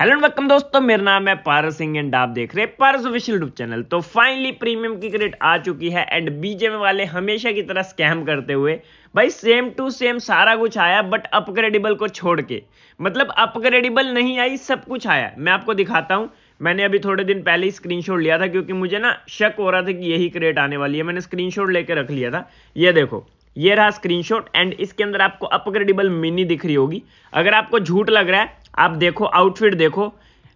Hello welcome दोस्तों, मेरा नाम है पारस सिंह एंड आप देख रहे हैं पारस ऑफिशियल यूट्यूब चैनल तो फाइनली प्रीमियम की क्रेट आ चुकी है एंड बीजेम वाले हमेशा की तरह स्कैम करते हुए। भाई सेम टू सेम सारा कुछ आया बट अपग्रेडेबल को छोड़ के। मतलब अपग्रेडेबल नहीं आई, सब कुछ आया। मैं आपको दिखाता हूँ। मैंने अभी थोड़े दिन पहले ही स्क्रीनशॉट लिया था, क्योंकि मुझे ना शक हो रहा था कि यही क्रेट आने वाली है। मैंने स्क्रीनशॉट लेकर रख लिया था। ये देखो। ये रहा स्क्रीनशॉट एंड इसके अंदर आपको अपग्रेडेबल मिनी दिख रही होगी। अगर आपको झूठ लग रहा है, आप देखो आउटफिट देखो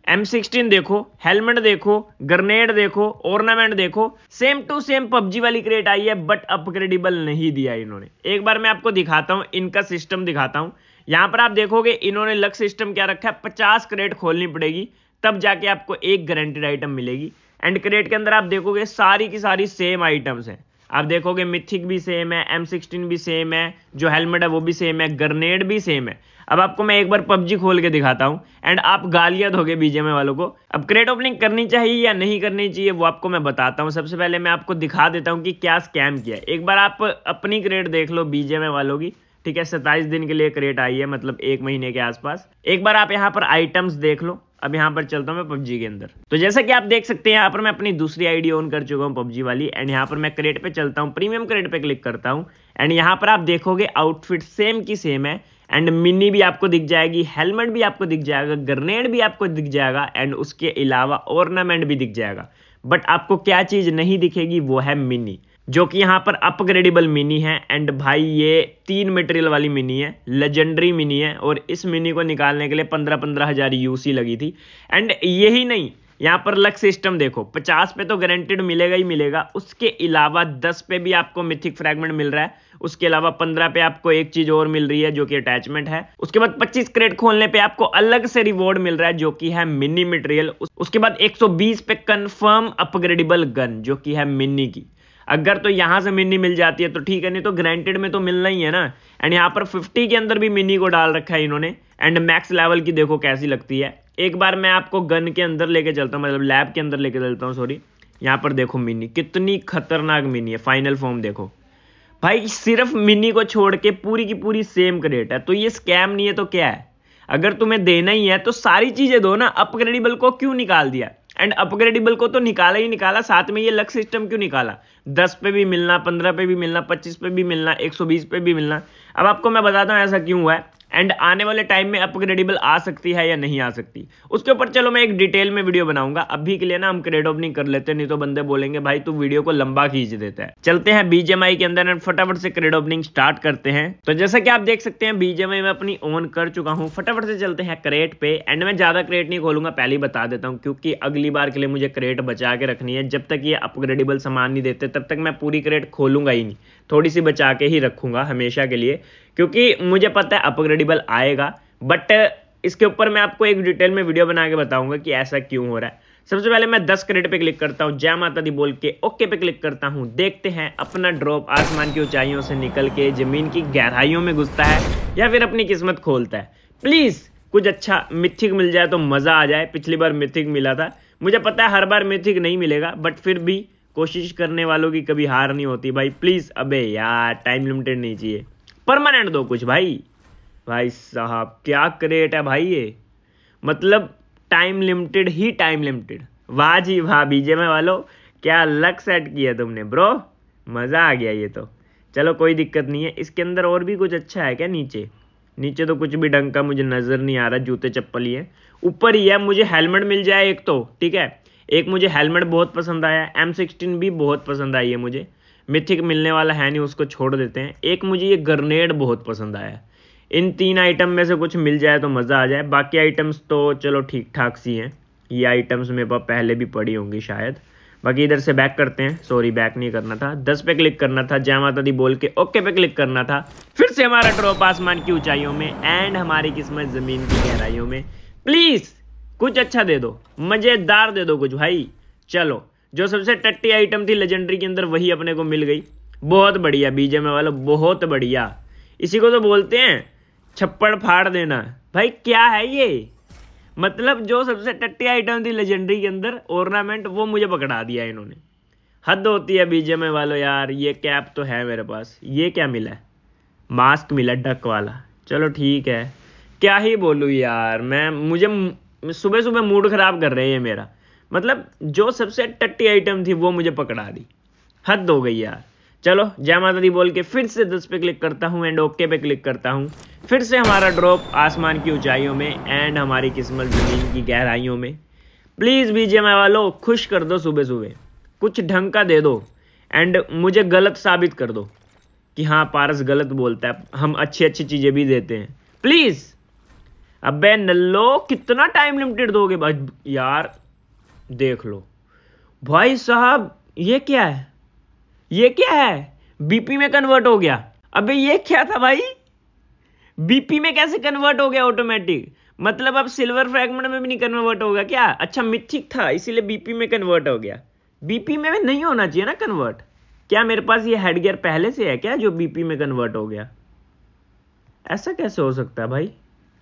एम सिक्सटीन देखो हेलमेट देखो ग्रनेड देखो ऑर्नामेंट देखो सेम टू सेम पबजी वाली क्रेट आई है बट अपग्रेडेबल नहीं दिया इन्होंने। एक बार मैं आपको दिखाता हूँ, इनका सिस्टम दिखाता हूँ। यहाँ पर आप देखोगे, इन्होंने लक सिस्टम क्या रखा है, पचास क्रेट खोलनी पड़ेगी, तब जाके आपको एक गारंटेड आइटम मिलेगी। एंड क्रेट के अंदर आप देखोगे, सारी की सारी सेम आइटम्स हैं। आप देखोगे मिथिक भी सेम है एम सिक्सटीन भी सेम है, जो हेलमेट है वो भी सेम है ग्रनेड भी सेम है। अब आपको मैं एक बार पबजी खोल के दिखाता हूँ एंड आप गालियाँ दोगे बीजेमे वालों को, अब क्रेट ओपनिंग करनी चाहिए या नहीं करनी चाहिए, वो आपको मैं बताता हूँ। सबसे पहले मैं आपको दिखा देता हूँ कि क्या स्कैम किया एक बार आप अपनी क्रेट देख लो बीजेमे वालों की, ठीक है? सत्ताईस दिन के लिए क्रेट आई है मतलब एक महीने के आसपास। एक बार आप यहाँ पर आइटम्स देख लो। अब यहाँ पर चलता हूँ मैं पबजी के अंदर। तो जैसा कि आप देख सकते हैं, यहाँ पर मैं अपनी दूसरी आईडी ऑन कर चुका हूँ पबजी वाली एंड यहाँ पर मैं क्रेट पे चलता हूँ प्रीमियम क्रेट पे क्लिक करता हूँ एंड यहाँ पर आप देखोगे आउटफिट सेम की सेम है एंड मिनी भी आपको दिख जाएगी हेलमेट भी आपको दिख जाएगा ग्रनेड भी आपको दिख जाएगा एंड उसके अलावा ऑर्नामेंट भी दिख जाएगा। बट आपको क्या चीज़ नहीं दिखेगी, वो है मिनी जो कि यहाँ पर अपग्रेडेबल मिनी है एंड भाई ये तीन मटेरियल वाली मिनी है लेजेंडरी मिनी है, और इस मिनी को निकालने के लिए पंद्रह पंद्रह हज़ार यूसी लगी थी। एंड यही नहीं, यहाँ पर लक सिस्टम देखो 50 पे तो गारंटेड मिलेगा ही मिलेगा। उसके अलावा 10 पे भी आपको मिथिक फ्रैगमेंट मिल रहा है। उसके अलावा 15 पे आपको एक चीज़ और मिल रही है, जो कि अटैचमेंट है। उसके बाद 25 क्रेट खोलने पे आपको अलग से रिवॉर्ड मिल रहा है, जो कि है मिनी मटेरियल उसके बाद 120 पे कंफर्म अपग्रेडेबल गन जो कि है मिनी की। अगर तो यहाँ से मिनी मिल जाती है तो ठीक है, नहीं तो ग्रांटेड में तो मिलना ही है ना। एंड यहाँ पर 50 के अंदर भी मिनी को डाल रखा है इन्होंने। एंड मैक्स लेवल की देखो कैसी लगती है। एक बार मैं आपको गन के अंदर लेके चलता हूँ मतलब लैब के अंदर लेके चलता हूँ सॉरी यहाँ पर देखो मिनी, कितनी खतरनाक मिनी है फाइनल फॉर्म देखो। भाई, सिर्फ़ मिनी को छोड़ के पूरी की पूरी सेम क्रेट है तो ये स्कैम नहीं है तो क्या है? अगर तुम्हें देना ही है तो सारी चीज़ें दो ना अपग्रेडेबल को क्यों निकाल दिया? एंड अपग्रेडेबल को तो निकाला ही निकाला, साथ में ये लक सिस्टम क्यों निकाला? दस पे भी मिलना, पंद्रह पे भी मिलना, पच्चीस पे भी मिलना, एक सौ बीस पे भी मिलना। अब आपको मैं बताता हूँ ऐसा क्यों हुआ है। एंड आने वाले टाइम में अपग्रेडेबल आ सकती है या नहीं आ सकती। उसके ऊपर चलो मैं एक डिटेल में वीडियो बनाऊँगा। अभी के लिए ना हम क्रेड ओपनिंग कर लेते, नहीं तो बंदे बोलेंगे, भाई तू वीडियो को लंबा खींच देता है। चलते हैं बीजेमआई के अंदर फटाफट से क्रेड ओपनिंग स्टार्ट करते हैं। तो जैसा कि आप देख सकते हैं बीजेमआई में अपनी ऑन कर चुका हूँ। फटाफट से चलते हैं क्रेट पे। एंड मैं ज़्यादा क्रेट नहीं खोलूँगा, पहले ही बता देता हूँ, क्योंकि अगली बार के लिए मुझे क्रेट बचा के रखनी है। जब तक ये अपग्रेडेबल सामान नहीं देते, तब तक मैं पूरी क्रेट खोलूँगा ही नहीं। थोड़ी सी बचा के ही रखूँगा हमेशा के लिए, क्योंकि मुझे पता है अपग्रेडेबल आएगा बट इसके ऊपर मैं आपको एक डिटेल में वीडियो बना के बताऊँगा कि ऐसा क्यों हो रहा है। सबसे पहले मैं 10 क्रेडिट पे क्लिक करता हूँ, जय माता दी बोल के ओके पे क्लिक करता हूँ, देखते हैं अपना ड्रॉप आसमान की ऊंचाइयों से निकल के ज़मीन की गहराइयों में घुसता है या फिर अपनी किस्मत खोलता है। प्लीज़ कुछ अच्छा मिथिक मिल जाए तो मज़ा आ जाए, पिछली बार मिथिक मिला था। मुझे पता है हर बार मिथिक नहीं मिलेगा बट फिर भी कोशिश करने वालों की कभी हार नहीं होती। भाई प्लीज़ अबे यार टाइम लिमिटेड नहीं चाहिए। परमानेंट दो कुछ, भाई। भाई साहब, क्या क्रेट है भाई ये? मतलब टाइम लिमिटेड ही टाइम लिमिटेड वाह जी वाह बीजे में वालों, क्या लक सेट किया तुमने ब्रो मज़ा आ गया ये तो। चलो, कोई दिक्कत नहीं है। इसके अंदर और भी कुछ अच्छा है क्या नीचे? नीचे तो कुछ भी ढंग का मुझे नज़र नहीं आ रहा, जूते चप्पल ही है। ऊपर ही है, मुझे हेलमेट मिल जाए एक तो ठीक है? एक मुझे हेलमेट बहुत पसंद आया एम सिक्सटीन भी बहुत पसंद आई है मुझे। मिथिक मिलने वाला है नहीं, उसको छोड़ देते हैं। एक मुझे ये ग्रनेड बहुत पसंद आया। इन तीन आइटम में से कुछ मिल जाए तो मज़ा आ जाए। बाकी आइटम्स तो चलो ठीक ठाक सी हैं। ये आइटम्स मेरे पास पहले भी पड़ी होंगी शायद। बाकी इधर से बैक करते हैं। सॉरी बैक नहीं करना था। दस पे क्लिक करना था। जय माता दी बोल के ओके पे क्लिक करना था। फिर से हमारा ड्रॉप आसमान की ऊंचाइयों में एंड हमारी किस्मत ज़मीन की गहराइयों में। प्लीज़ कुछ अच्छा दे दो, मज़ेदार दे दो कुछ, भाई। चलो, जो सबसे टट्टी आइटम थी लेजेंडरी के अंदर वही अपने को मिल गई। बहुत बढ़िया बीजे में वालों बहुत बढ़िया। इसी को तो बोलते हैं, छप्पड़ फाड़ देना। भाई, क्या है ये? मतलब जो सबसे टट्टी आइटम थी लेजेंडरी के अंदर ऑर्नामेंट वो मुझे पकड़ा दिया इन्होंने। हद होती है बीजेमए वालों यार, ये कैप तो है मेरे पास। ये क्या मिला? है मास्क मिला डक वाला। चलो ठीक है। क्या ही बोलूँ यार, मैं, मुझे सुबह सुबह मूड खराब कर रहे हैं मेरा। मतलब जो सबसे टट्टी आइटम थी वो मुझे पकड़ा दी। हद हो गई यार। चलो, जय माता दी बोल के फिर से दस पे क्लिक करता हूँ एंड ओके पे क्लिक करता हूँ। फिर से हमारा ड्रॉप आसमान की ऊंचाइयों में एंड हमारी किस्मत ज़मीन की गहराइयों में। प्लीज़ बीजेएमआई वालों खुश कर दो सुबह सुबह कुछ ढंग का दे दो एंड मुझे गलत साबित कर दो। कि हाँ पारस गलत बोलता है। हम अच्छी अच्छी चीज़ें भी देते हैं। प्लीज़ अबे नल्लो, कितना टाइम लिमिटेड दोगे? भाई, यार, देख लो। भाई साहब, ये क्या है? ये क्या है? बीपी में कन्वर्ट हो गया। अबे ये क्या था भाई? बीपी में कैसे कन्वर्ट हो गया ऑटोमेटिक मतलब अब सिल्वर फ्रैगमेंट में भी नहीं कन्वर्ट होगा क्या? अच्छा मिथिक था, इसीलिए बीपी में कन्वर्ट हो गया। बीपी में भी नहीं होना चाहिए ना कन्वर्ट क्या मेरे पास ये हेडगियर पहले से है क्या, जो बीपी में कन्वर्ट हो गया? ऐसा कैसे हो सकता है भाई?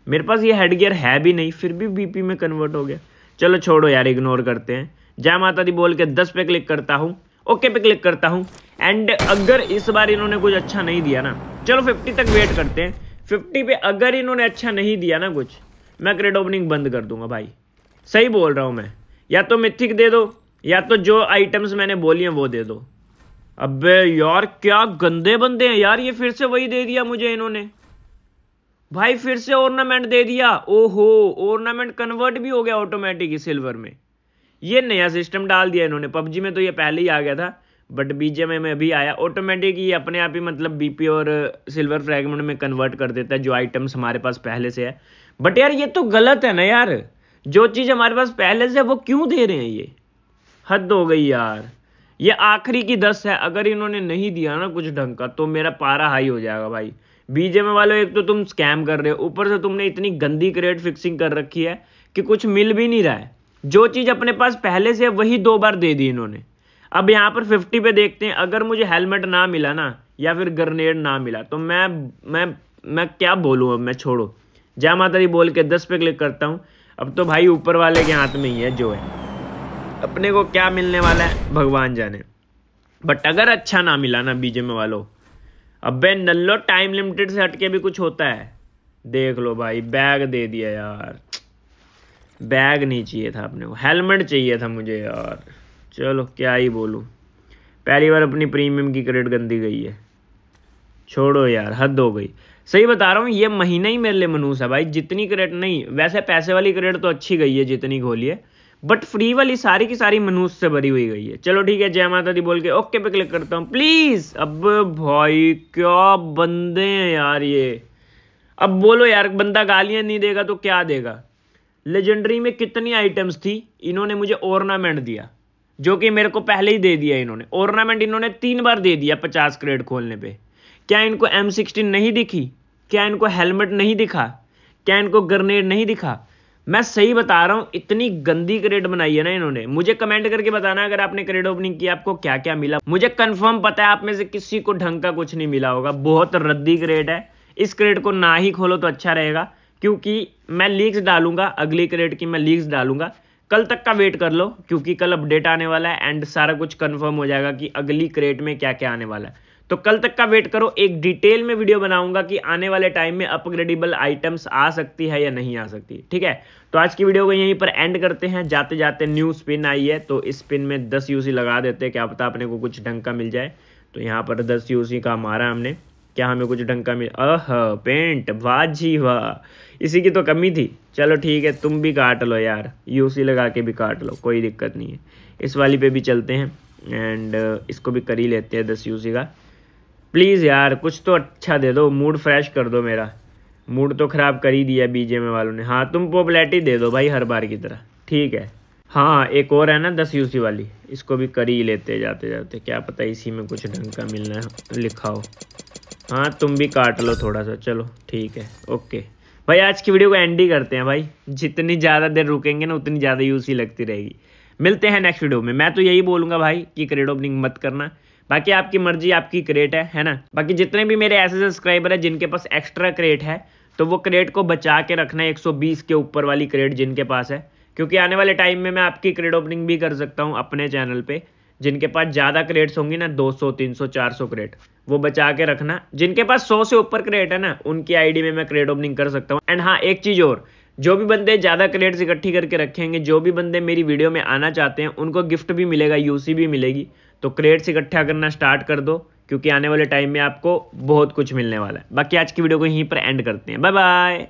मेरे पास ये हेड गियर है भी नहीं, फिर भी बीपी में कन्वर्ट हो गया। चलो छोड़ो यार इग्नोर करते हैं। जय माता दी बोल के दस पे क्लिक करता हूँ। ओके पे क्लिक करता हूँ। एंड अगर इस बार इन्होंने कुछ अच्छा नहीं दिया ना, चलो फिफ्टी तक वेट करते हैं। फिफ्टी पे अगर इन्होंने अच्छा नहीं दिया ना कुछ, मैं क्रेड ओपनिंग बंद कर दूँगा भाई। सही बोल रहा हूँ मैं। या तो मिथिक दे दो, या तो जो आइटम्स मैंने बोली हैं वो दे दो। अबे यार, क्या गंदे बंदे हैं यार, ये फिर से वही दे दिया मुझे इन्होंने। भाई फिर से ऑर्नामेंट दे दिया। ओहो ऑर्नामेंट कन्वर्ट भी हो गया ऑटोमेटिक सिल्वर में। ये नया सिस्टम डाल दिया इन्होंने। पबजी में तो ये पहले ही आ गया था बट बीजेएमआई में अभी आया। ऑटोमेटिक ये अपने आप ही मतलब बीपी और सिल्वर फ्रैगमेंट में कन्वर्ट कर देता है, जो आइटम्स हमारे पास पहले से है। बट यार, ये तो गलत है ना यार। जो चीज़ हमारे पास पहले से है, वो क्यों दे रहे हैं ये? हद हो गई यार। ये आखिरी की दस है। अगर इन्होंने नहीं दिया ना कुछ ढंग का तो मेरा पारा हाई हो जाएगा भाई। बीजेएमआई वालों, एक तो तुम स्कैम कर रहे हो। ऊपर से तुमने इतनी गंदी क्रेड फिक्सिंग कर रखी है कि कुछ मिल भी नहीं रहा है। जो चीज़ अपने पास पहले से वही दो बार दे दी इन्होंने। अब यहाँ पर फिफ्टी पे देखते हैं, अगर मुझे हेलमेट ना मिला ना, या फिर ग्रनेड ना मिला तो मैं मैं मैं क्या बोलूँ अब, मैं छोड़ो। जय माता दी बोल के दस पे क्लिक करता हूँ। अब तो भाई ऊपर वाले के हाथ में ही है, जो है। अपने को क्या मिलने वाला है? भगवान जाने। बट अगर अच्छा ना मिला ना बीजे में वालों अबे नल्लो टाइम लिमिटेड से हटके भी कुछ होता है। देख लो भाई बैग दे दिया यार। बैग नहीं चाहिए था अपने को। हेलमेट चाहिए था मुझे यार। चलो, क्या ही बोलूँ। पहली बार अपनी प्रीमियम की क्रेडिट गंदी गई है। छोड़ो यार, हद हो गई। सही बता रहा हूँ, ये महीना ही मेरे लिए मनूस है भाई। जितनी क्रेड नहीं, वैसे पैसे वाली क्रेड तो अच्छी गई है जितनी खोली है। बट फ्री वाली सारी की सारी मनूस से भरी हुई गई है। चलो ठीक है, जय माता दी बोल के ओके पे क्लिक करता हूँ। प्लीज़ अब भाई क्या बंदे हैं यार ये। अब बोलो यार, बंदा गालियाँ नहीं देगा तो क्या देगा? लेजेंडरी में कितनी आइटम्स थी? इन्होंने मुझे ऑर्नामेंट दिया। जो कि मेरे को पहले ही दे दिया इन्होंने। ऑर्नामेंट इन्होंने तीन बार दे दिया पचास क्रेड खोलने पे। क्या इनको एम सिक्सटीन नहीं दिखी? क्या इनको हेलमेट नहीं दिखा? क्या इनको ग्रनेड नहीं दिखा? मैं सही बता रहा हूँ, इतनी गंदी क्रेड बनाई है ना इन्होंने। मुझे कमेंट करके बताना अगर आपने क्रेड ओपनिंग की, आपको क्या क्या मिला। मुझे कंफर्म पता है, आप में से किसी को ढंग का कुछ नहीं मिला होगा। बहुत रद्दी क्रेड है। इस क्रेड को ना ही खोलो तो अच्छा रहेगा, क्योंकि मैं लीक्स डालूँगा, अगली क्रेड की मैं लीक्स डालूँगा। कल तक का वेट कर लो, क्योंकि कल अपडेट आने वाला है एंड सारा कुछ कंफर्म हो जाएगा कि अगली क्रेट में क्या क्या आने वाला है। तो कल तक का वेट करो, एक डिटेल में वीडियो बनाऊँगा कि आने वाले टाइम में अपग्रेडेबल आइटम्स आ सकती है या नहीं आ सकती, ठीक है? तो आज की वीडियो को यहीं पर एंड करते हैं। जाते जाते न्यू स्पिन आई है तो इस स्पिन में दस यूसी लगा देते हैं, क्या पता अपने को कुछ ढंग का मिल जाए। तो यहाँ पर दस यूसी का मारा हमने। क्या हमें कुछ ढंग का मिल? अह पेंट वाह जी वाह। इसी की तो कमी थी। चलो ठीक है, तुम भी काट लो यार। यूसी लगा के भी काट लो, कोई दिक्कत नहीं है। इस वाली पे भी चलते हैं एंड इसको भी कर ही लेते हैं दस यूसी का। प्लीज़ यार, कुछ तो अच्छा दे दो मूड फ्रेश कर दो मेरा। मूड तो ख़राब कर ही दिया बीजेएम वालों ने। हाँ तुम पॉपुलैरिटी दे दो भाई हर बार की तरह। ठीक है। हाँ एक और है ना दस यूसी वाली। इसको भी कर ही लेते जाते जाते क्या पता इसी में कुछ ढंग का मिलना लिखा हो। हाँ तुम भी काट लो थोड़ा सा। चलो, ठीक है। ओके। भाई, आज की वीडियो को एंड ही करते हैं भाई। जितनी ज़्यादा देर रुकेंगे ना, उतनी ज़्यादा यूज़ ही लगती रहेगी। मिलते हैं नेक्स्ट वीडियो में। मैं तो यही बोलूँगा भाई कि क्रेड ओपनिंग मत करना। बाकी आपकी मर्ज़ी, आपकी क्रेट है है ना? बाकी जितने भी मेरे ऐसे सब्सक्राइबर है जिनके पास एक्स्ट्रा क्रेट है तो वो क्रेट को बचा के रखना है 120 के ऊपर वाली क्रेट जिनके पास है। क्योंकि आने वाले टाइम में मैं आपकी क्रेड ओपनिंग भी कर सकता हूँ अपने चैनल पे। जिनके पास ज़्यादा क्रेट्स होंगी ना 200 300 400 क्रेट वो बचा के रखना। जिनके पास 100 से ऊपर क्रेट है ना, उनकी आईडी में मैं क्रेट ओपनिंग कर सकता हूँ। एंड हाँ एक चीज़ और। जो भी बंदे ज़्यादा क्रेड्स इकट्ठी करके रखेंगे, जो भी बंदे मेरी वीडियो में आना चाहते हैं, उनको गिफ्ट भी मिलेगा यूसी भी मिलेगी। तो क्रेड्स इकट्ठा करना स्टार्ट कर दो, क्योंकि आने वाले टाइम में आपको बहुत कुछ मिलने वाला है। बाकी आज की वीडियो को यहीं पर एंड करते हैं। Bye bye